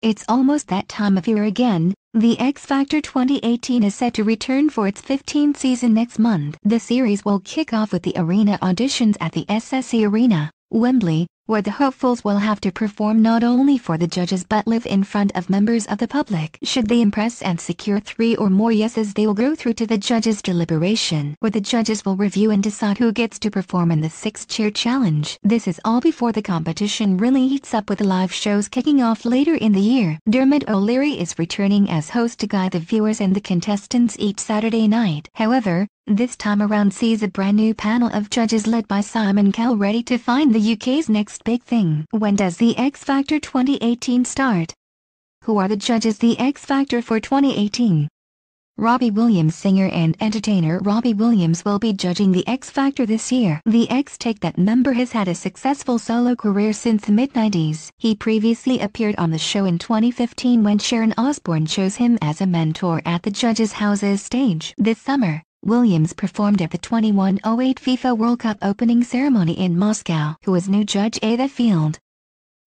It's almost that time of year again. The X Factor 2018 is set to return for its 15th season next month. The series will kick off with the arena auditions at the SSE Arena, Wembley, where the hopefuls will have to perform not only for the judges but live in front of members of the public. Should they impress and secure three or more yeses they will go through to the judges' deliberation, where the judges will review and decide who gets to perform in the six-chair challenge. This is all before the competition really heats up with the live shows kicking off later in the year. Dermot O'Leary is returning as host to guide the viewers and the contestants each Saturday night. However, this time around sees a brand new panel of judges led by Simon Cowell ready to find the UK's next big thing. When does the X Factor 2018 start? Who are the judges the X Factor for 2018? Robbie Williams singer and entertainer Robbie Williams will be judging the X Factor this year. The X take that member has had a successful solo career since the mid-90s. He previously appeared on the show in 2015 when Sharon Osbourne chose him as a mentor at the Judges Houses stage. This summer, Williams performed at the 2108 FIFA World Cup opening ceremony in Moscow. Who is new judge Ayda Field?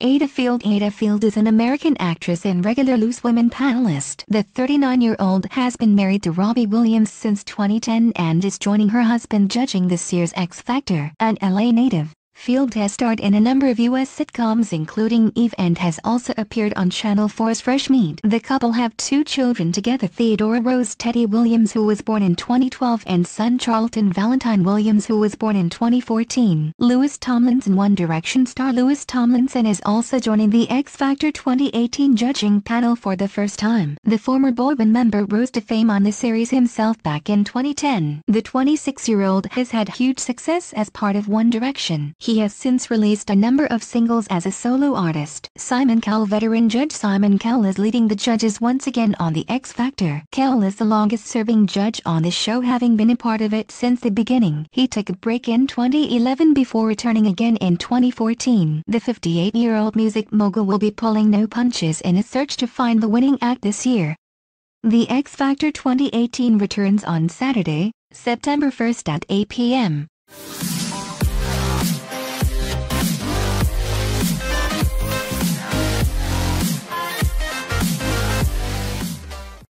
Ayda Field Ayda Field is an American actress and regular Loose Women panelist. The 39-year-old has been married to Robbie Williams since 2010 and is joining her husband judging this year's X Factor. An LA native, Field has starred in a number of U.S. sitcoms including Eve and has also appeared on Channel 4's Fresh Meat. The couple have two children together Theodora Rose Teddy Williams who was born in 2012 and son Charlton Valentine Williams who was born in 2014. Louis Tomlinson One Direction star Louis Tomlinson is also joining the X Factor 2018 judging panel for the first time. The former boyband member rose to fame on the series himself back in 2010. The 26-year-old has had huge success as part of One Direction. He has since released a number of singles as a solo artist. Simon Cowell veteran judge Simon Cowell is leading the judges once again on the X Factor. Cowell is the longest serving judge on the show having been a part of it since the beginning. He took a break in 2011 before returning again in 2014. The 58-year-old music mogul will be pulling no punches in his search to find the winning act this year. The X Factor 2018 returns on Saturday, September 1st at 8 p.m.